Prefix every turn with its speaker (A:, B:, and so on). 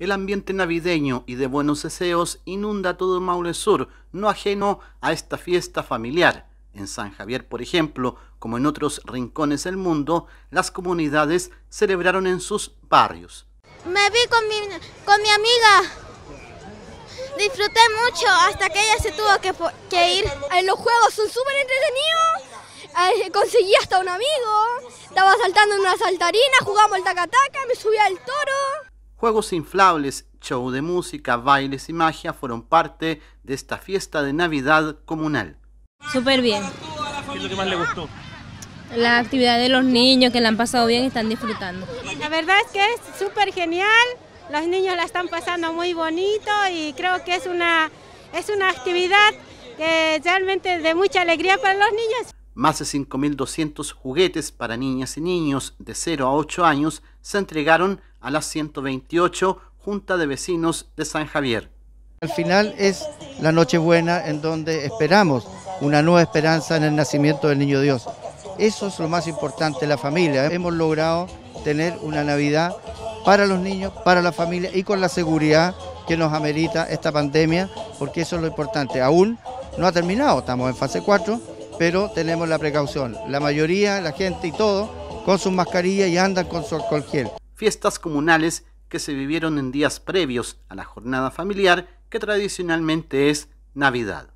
A: El ambiente navideño y de buenos deseos inunda todo Maule Sur, no ajeno a esta fiesta familiar. En San Javier, por ejemplo, como en otros rincones del mundo, las comunidades celebraron en sus barrios.
B: Me vi con mi, con mi amiga. Disfruté mucho hasta que ella se tuvo que, que ir. Los juegos son súper entretenidos. Conseguí hasta un amigo. Estaba saltando en una saltarina, jugamos el tacataca, me subí al toro.
A: Juegos inflables, show de música, bailes y magia fueron parte de esta fiesta de Navidad comunal.
C: Súper bien.
D: ¿Qué es lo que más le gustó?
C: La actividad de los niños que la han pasado bien y están disfrutando.
E: La verdad es que es súper genial, los niños la están pasando muy bonito y creo que es una, es una actividad que realmente de mucha alegría para los niños.
A: Más de 5.200 juguetes para niñas y niños de 0 a 8 años se entregaron a las 128 Junta de Vecinos de San Javier.
F: Al final es la Nochebuena en donde esperamos una nueva esperanza en el nacimiento del Niño Dios. Eso es lo más importante, la familia. Hemos logrado tener una Navidad para los niños, para la familia y con la seguridad que nos amerita esta pandemia, porque eso es lo importante. Aún no ha terminado, estamos en fase 4, pero tenemos la precaución. La mayoría, la gente y todo, con sus mascarillas y andan con su alcohol.
A: Fiestas comunales que se vivieron en días previos a la jornada familiar que tradicionalmente es Navidad.